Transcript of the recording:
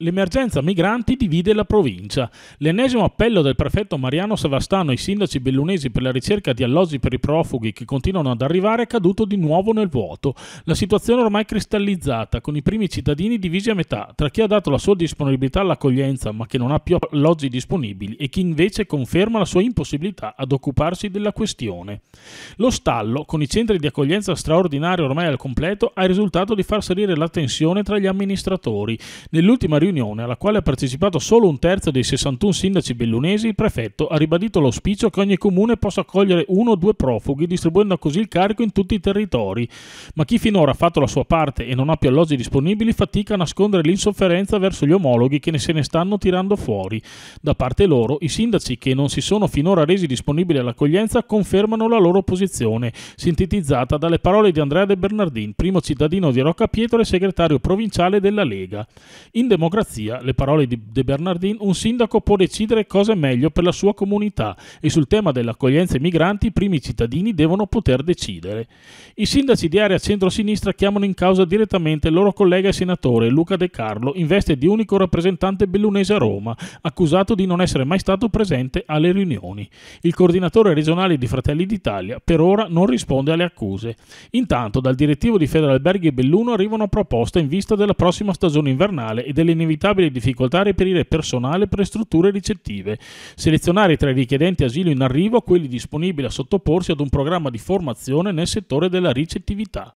L'emergenza migranti divide la provincia. L'ennesimo appello del prefetto Mariano Savastano ai sindaci bellunesi per la ricerca di alloggi per i profughi che continuano ad arrivare è caduto di nuovo nel vuoto. La situazione ormai cristallizzata, con i primi cittadini divisi a metà, tra chi ha dato la sua disponibilità all'accoglienza ma che non ha più alloggi disponibili e chi invece conferma la sua impossibilità ad occuparsi della questione. Lo stallo, con i centri di accoglienza straordinari ormai al completo, ha il risultato di far salire la tensione tra gli amministratori. Nell'ultima riunione riunione alla quale ha partecipato solo un terzo dei 61 sindaci bellunesi, il prefetto ha ribadito l'auspicio che ogni comune possa accogliere uno o due profughi, distribuendo così il carico in tutti i territori. Ma chi finora ha fatto la sua parte e non ha più alloggi disponibili fatica a nascondere l'insofferenza verso gli omologhi che ne se ne stanno tirando fuori. Da parte loro, i sindaci che non si sono finora resi disponibili all'accoglienza confermano la loro posizione, sintetizzata dalle parole di Andrea De Bernardin, primo cittadino di Rocca Pietro e segretario provinciale della Lega. In democrazia democrazia, le parole di De Bernardin, un sindaco può decidere cosa è meglio per la sua comunità e sul tema dell'accoglienza ai migranti i primi cittadini devono poter decidere. I sindaci di area centro-sinistra chiamano in causa direttamente il loro collega e senatore Luca De Carlo in veste di unico rappresentante bellunese a Roma, accusato di non essere mai stato presente alle riunioni. Il coordinatore regionale di Fratelli d'Italia per ora non risponde alle accuse. Intanto dal direttivo di Federalberghi Belluno arrivano proposte in vista della prossima stagione invernale e delle inevitabili difficoltà a reperire personale per le strutture ricettive, selezionare tra i richiedenti asilo in arrivo quelli disponibili a sottoporsi ad un programma di formazione nel settore della ricettività.